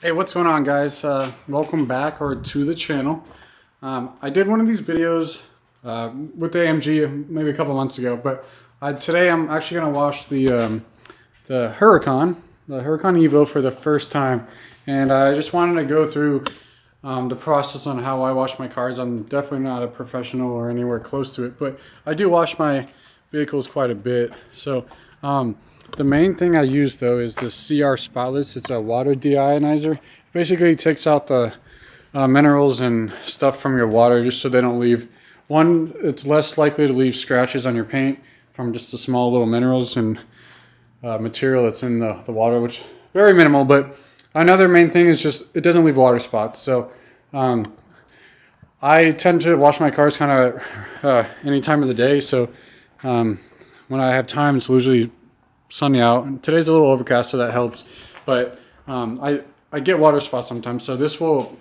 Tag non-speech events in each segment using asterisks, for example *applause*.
Hey, what's going on guys? Uh, welcome back or to the channel. Um, I did one of these videos uh, with AMG maybe a couple months ago, but today I'm actually going to wash the um, the Huracan, the Huracan Evo for the first time. And I just wanted to go through um, the process on how I wash my cars. I'm definitely not a professional or anywhere close to it, but I do wash my vehicles quite a bit. So um, the main thing I use though is the CR Spotless. It's a water deionizer. It basically takes out the uh, minerals and stuff from your water just so they don't leave. One, it's less likely to leave scratches on your paint from just the small little minerals and uh, material that's in the, the water, which very minimal. But another main thing is just it doesn't leave water spots. So um, I tend to wash my cars kind of uh, any time of the day. So um, when I have time, it's usually sunny out. And today's a little overcast, so that helps. But um, I I get water spots sometimes, so this will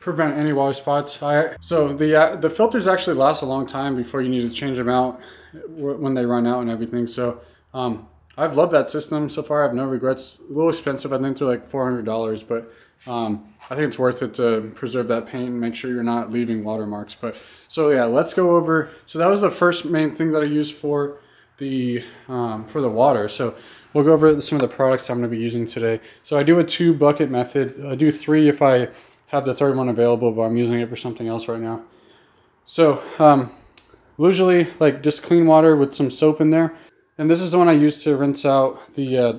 prevent any water spots. I so the uh, the filters actually last a long time before you need to change them out when they run out and everything. So um, I've loved that system so far. I have no regrets. A little expensive, I think they're like four hundred dollars, but um, I think it's worth it to preserve that paint and make sure you're not leaving watermarks. But so yeah, let's go over. So that was the first main thing that I used for the um, for the water. So we'll go over some of the products I'm going to be using today. So I do a two bucket method. I do three if I have the third one available, but I'm using it for something else right now. So um, usually like just clean water with some soap in there. And this is the one I use to rinse out the uh,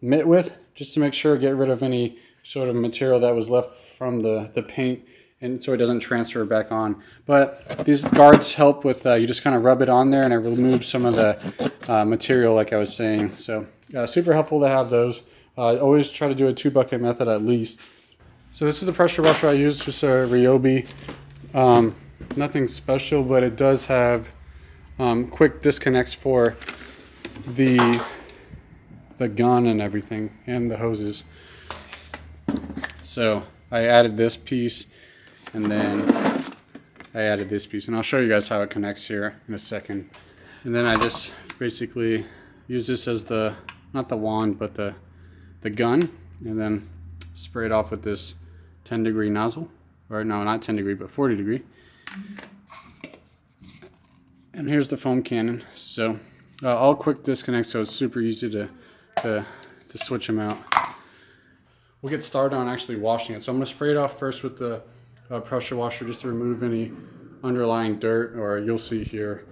mitt with, just to make sure I get rid of any sort of material that was left from the, the paint and so it doesn't transfer back on. But these guards help with, uh, you just kind of rub it on there and it removes some of the uh, material like I was saying. So uh, super helpful to have those. Always try to do a two bucket method at least. So this is the pressure washer I use, just a Ryobi. Um, nothing special, but it does have um, quick disconnects for the the gun and everything and the hoses. So I added this piece and then I added this piece and I'll show you guys how it connects here in a second. And then I just basically use this as the, not the wand, but the, the gun and then spray it off with this 10 degree nozzle or no, not 10 degree, but 40 degree. And here's the foam cannon. So uh, all quick disconnect, so it's super easy to, to, to switch them out. We'll get started on actually washing it. So I'm gonna spray it off first with the uh, pressure washer just to remove any underlying dirt or you'll see here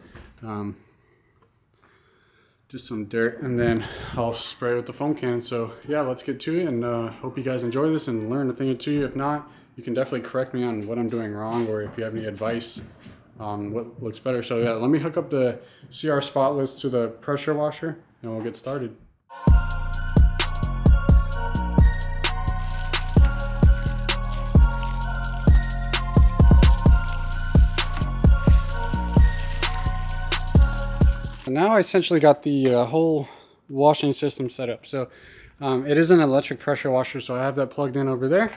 um, just some dirt and then I'll spray with the foam can. so yeah let's get to it and uh, hope you guys enjoy this and learn a thing or two if not you can definitely correct me on what I'm doing wrong or if you have any advice on what looks better so yeah let me hook up the CR spotless to the pressure washer and we'll get started now I essentially got the uh, whole washing system set up. So um, it is an electric pressure washer, so I have that plugged in over there.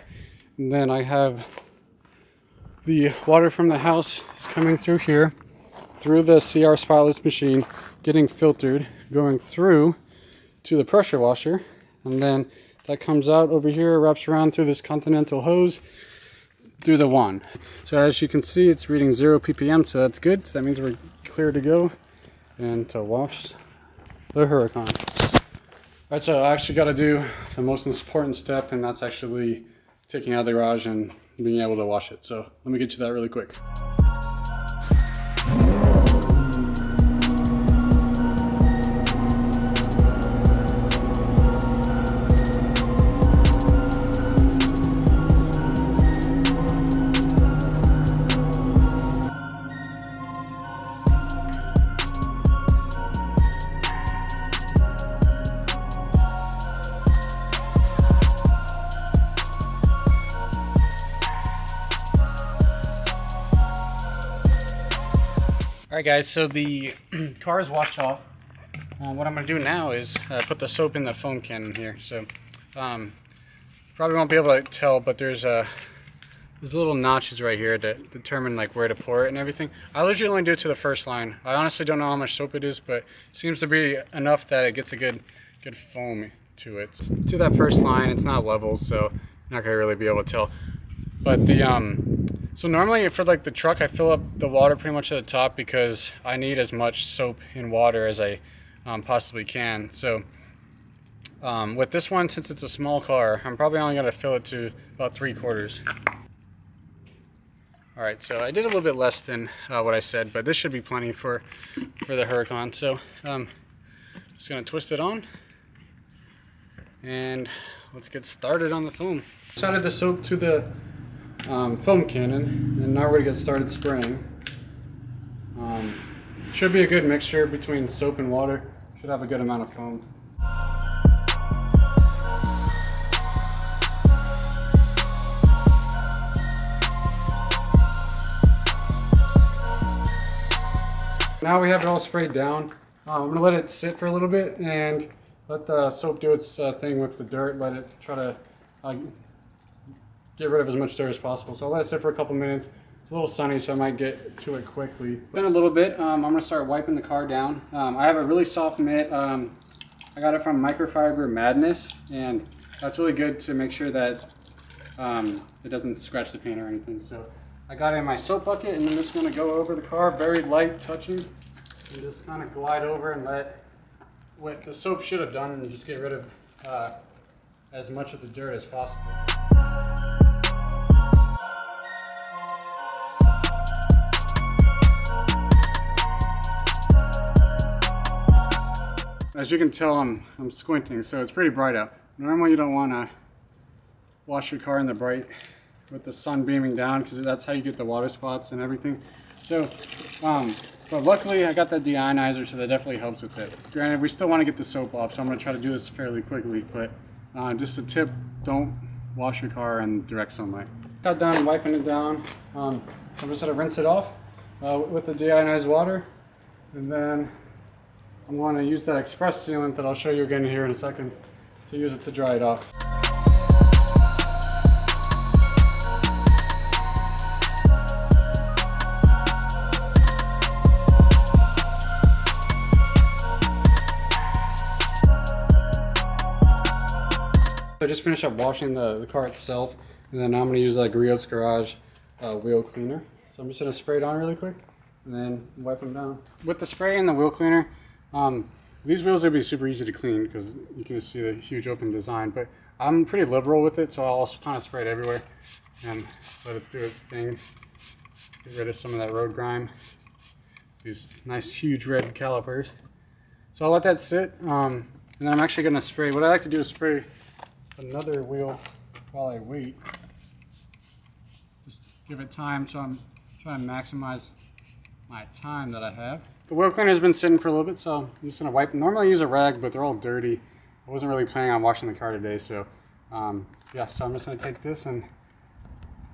And then I have the water from the house is coming through here, through the CR spotless machine, getting filtered, going through to the pressure washer. And then that comes out over here, wraps around through this continental hose, through the wand. So as you can see, it's reading zero ppm, so that's good. So that means we're clear to go and to wash the Huracan. Alright, so I actually got to do the most important step, and that's actually taking out the garage and being able to wash it. So let me get you that really quick. Alright guys, so the *clears throat* car is washed off. Uh, what I'm going to do now is uh, put the soap in the foam cannon here. So, um, probably won't be able to tell, but there's a uh, there's little notches right here that determine like where to pour it and everything. I usually only do it to the first line. I honestly don't know how much soap it is, but it seems to be enough that it gets a good good foam to it. To that first line, it's not level, so not gonna really be able to tell. But the um, so normally for like the truck, I fill up the water pretty much at the top because I need as much soap in water as I um, possibly can. So um, with this one, since it's a small car, I'm probably only gonna fill it to about three quarters. All right, so I did a little bit less than uh, what I said, but this should be plenty for for the Huracan. So um, just gonna twist it on, and let's get started on the. Just added the soap to the um, foam cannon, and now we're gonna get started spraying. Um, should be a good mixture between soap and water. Should have a good amount of foam. Now we have it all sprayed down. Um, I'm gonna let it sit for a little bit and let the soap do its uh, thing with the dirt. Let it try to uh, get rid of as much dirt as possible. So I'll let it sit for a couple minutes. It's a little sunny, so I might get to it quickly. Then a little bit, um, I'm gonna start wiping the car down. Um, I have a really soft mitt. Um, I got it from Microfiber Madness, and that's really good to make sure that um, it doesn't scratch the paint or anything. So I got it in my soap bucket, and I'm just gonna go over the car, very light touching, and just kind of glide over and let what the soap should have done, and just get rid of uh, as much of the dirt as possible. As you can tell, I'm, I'm squinting, so it's pretty bright out. Normally you don't want to wash your car in the bright with the sun beaming down because that's how you get the water spots and everything. So, um, but luckily I got that deionizer, so that definitely helps with it. Granted, we still want to get the soap off, so I'm going to try to do this fairly quickly, but uh, just a tip, don't wash your car in direct sunlight. Got done wiping it down. Um, I'm just going to rinse it off uh, with the deionized water, and then I'm going to use that express sealant that I'll show you again here in a second to use it to dry it off. I just finished up washing the, the car itself and then I'm going to use like Griot's Garage uh, wheel cleaner. So I'm just going to spray it on really quick and then wipe them down. With the spray and the wheel cleaner, um, these wheels would be super easy to clean because you can see the huge open design, but I'm pretty liberal with it, so I'll kind of spray it everywhere and let it do its thing. Get rid of some of that road grime. These nice huge red calipers. So I'll let that sit, um, and then I'm actually going to spray. What I like to do is spray another wheel while I wait. Just give it time so I'm trying to maximize my time that I have. The wheel cleaner has been sitting for a little bit, so I'm just gonna wipe. Normally I use a rag, but they're all dirty. I wasn't really planning on washing the car today, so um, yeah, so I'm just gonna take this and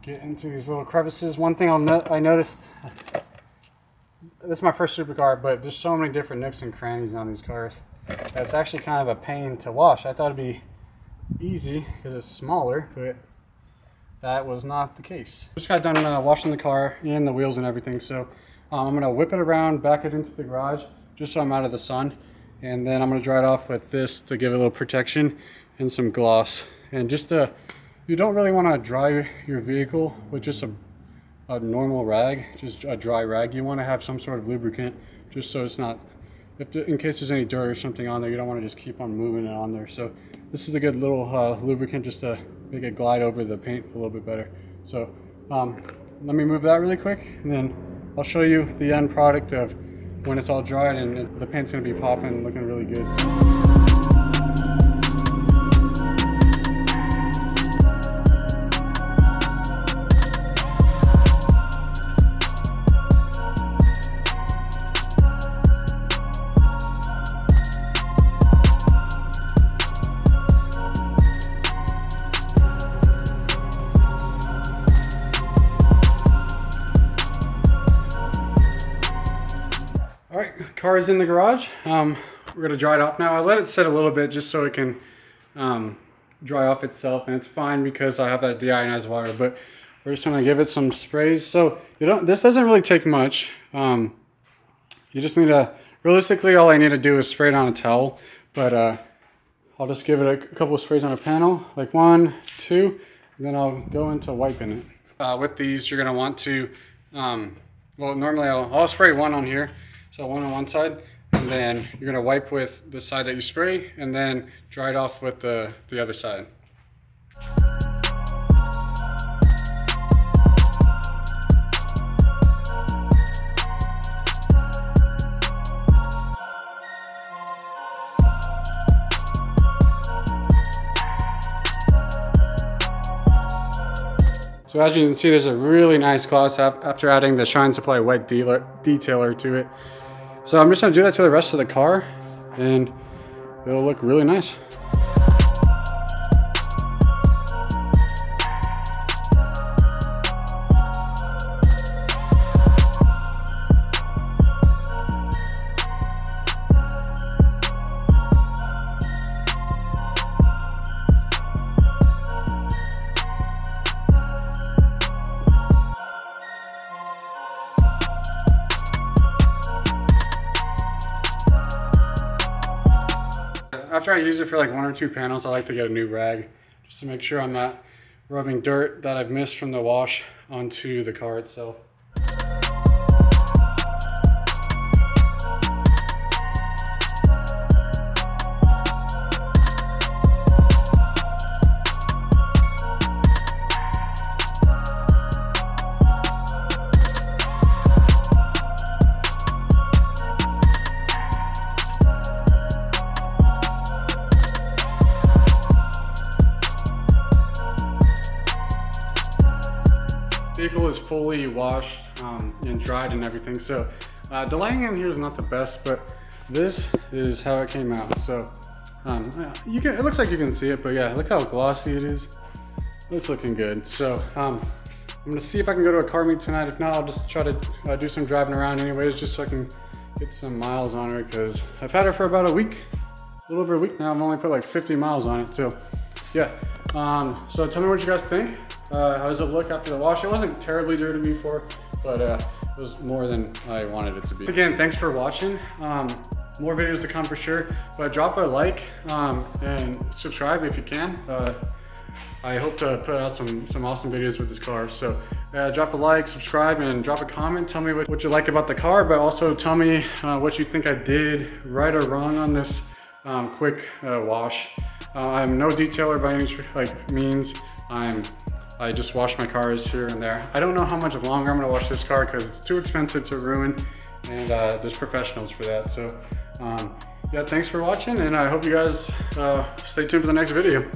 get into these little crevices. One thing I'll I noticed, *laughs* this is my first supercar, but there's so many different nooks and crannies on these cars. It's actually kind of a pain to wash. I thought it'd be easy because it's smaller, but that was not the case. Just got done uh, washing the car and the wheels and everything, so um, I'm gonna whip it around, back it into the garage, just so I'm out of the sun. And then I'm gonna dry it off with this to give it a little protection and some gloss. And just to, you don't really wanna dry your vehicle with just a, a normal rag, just a dry rag. You wanna have some sort of lubricant just so it's not, if in case there's any dirt or something on there, you don't wanna just keep on moving it on there. So this is a good little uh, lubricant just to make it glide over the paint a little bit better. So um, let me move that really quick and then I'll show you the end product of when it's all dried and the paint's gonna be popping, looking really good. Car is in the garage. Um, we're gonna dry it off now. I let it sit a little bit just so it can um, dry off itself and it's fine because I have that deionized water, but we're just gonna give it some sprays. So you don't, this doesn't really take much. Um, you just need to, realistically all I need to do is spray it on a towel, but uh, I'll just give it a, couple of sprays on a panel, like one, two, and then I'll go into wiping it. Uh, with these, you're gonna want to, um, well, normally I'll, I'll spray one on here. So one on one side, and then you're gonna wipe with the side that you spray, and then dry it off with the, the other side. So as you can see, there's a really nice gloss after adding the Shine Supply white dealer, detailer to it. So I'm just gonna do that to the rest of the car and it'll look really nice. After I use it for like one or two panels, I like to get a new rag just to make sure I'm not rubbing dirt that I've missed from the wash onto the car itself. Vehicle is fully washed um, and dried and everything. So uh, the lighting in here is not the best, but this is how it came out. So um, you can, it looks like you can see it, but yeah, look how glossy it is. It's looking good. So um, I'm gonna see if I can go to a car meet tonight. If not, I'll just try to uh, do some driving around anyways, just so I can get some miles on her because I've had her for about a week, a little over a week now. I've only put like 50 miles on it. So yeah, um, so tell me what you guys think. Uh, how does it look after the wash? It wasn't terribly dirty before, but uh, it was more than I wanted it to be. Again, thanks for watching. Um, more videos to come for sure, but drop a like um, and subscribe if you can. Uh, I hope to put out some, some awesome videos with this car. So uh, drop a like, subscribe, and drop a comment. Tell me what, what you like about the car, but also tell me uh, what you think I did right or wrong on this um, quick uh, wash. Uh, I'm no detailer by any like means. I'm I just wash my cars here and there. I don't know how much longer I'm gonna wash this car because it's too expensive to ruin and uh, there's professionals for that. So um, yeah, thanks for watching and I hope you guys uh, stay tuned for the next video.